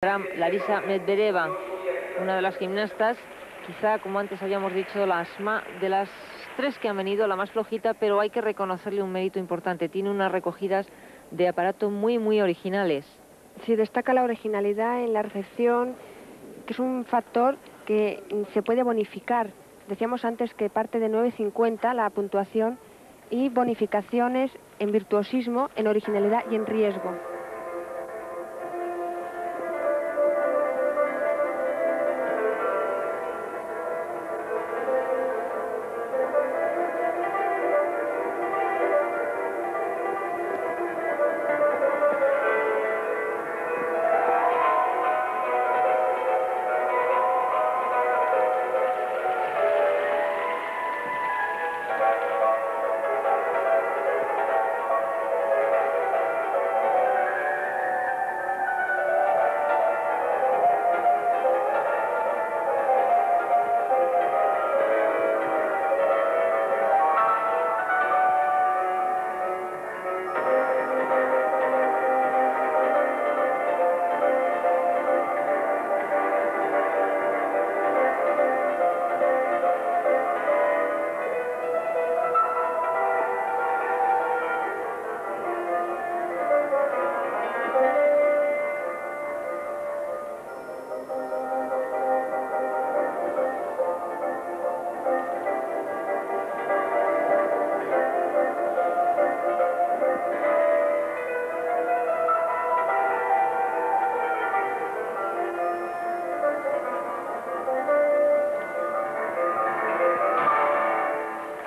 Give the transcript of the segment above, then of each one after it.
Larisa Medvedeva, una de las gimnastas, quizá como antes habíamos dicho, de las tres que han venido, la más flojita, pero hay que reconocerle un mérito importante. Tiene unas recogidas de aparato muy, muy originales. Sí, destaca la originalidad en la recepción, que es un factor que se puede bonificar. Decíamos antes que parte de 9.50 la puntuación y bonificaciones en virtuosismo, en originalidad y en riesgo.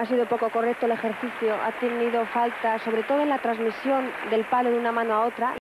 Ha sido poco correcto el ejercicio, ha tenido falta, sobre todo en la transmisión del palo de una mano a otra.